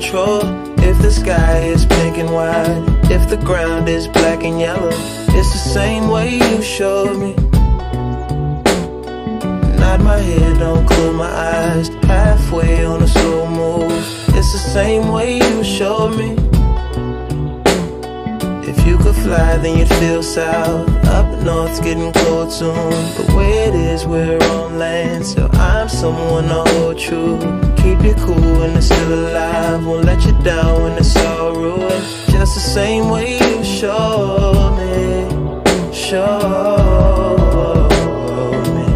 control. If the sky is pink and white, if the ground is black and yellow, it's the same way you showed me. Nod my head, don't close my eyes. Halfway on a slow move, it's the same way you showed me. You could fly, then you'd feel south. Up north's getting cold soon. But way it is, we're on land, so I'm someone to hold true. Keep you cool when it's still alive. Won't let you down when it's all ruined. Just the same way you showed me. Showed me.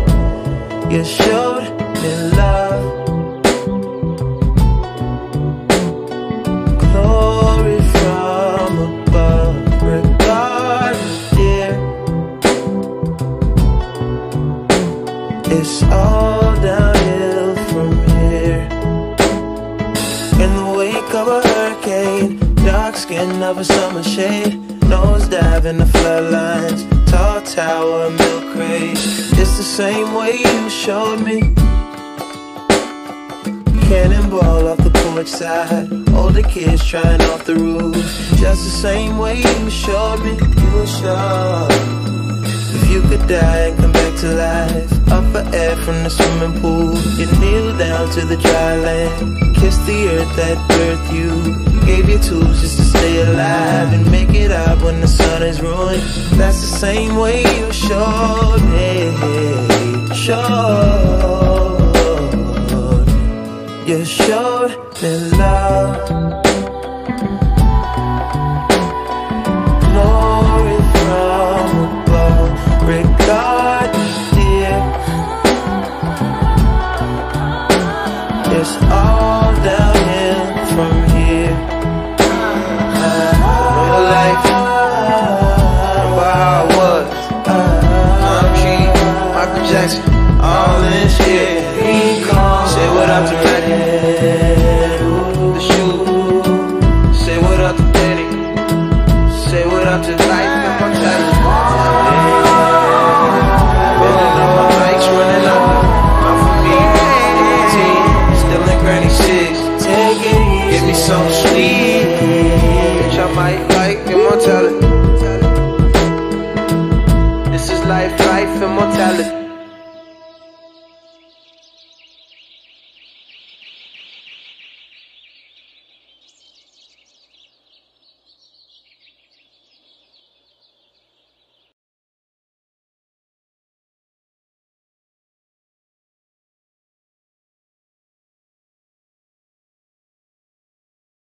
You showed me love. It's all downhill from here. In the wake of a hurricane, dark skin of a summer shade, nose dive in the floodlines, tall tower, milk crate. It's the same way you showed me. Cannonball off the porch side, older kids trying off the roof. Just the same way you showed me. You showed. If you could die and come back to life, from the swimming pool, you kneel down to the dry land, kiss the earth that birthed you, gave you tools just to stay alive and make it up when the sun is ruined. That's the same way you showed me, showed, you showed me love. Up to the shoe. Say what up to Danny. Say what up to life and my talent. Running up my bikes, running up. Not for me, 18, still in Granny 6. Take it easy. Give me some sweet. This is life, life, immortality.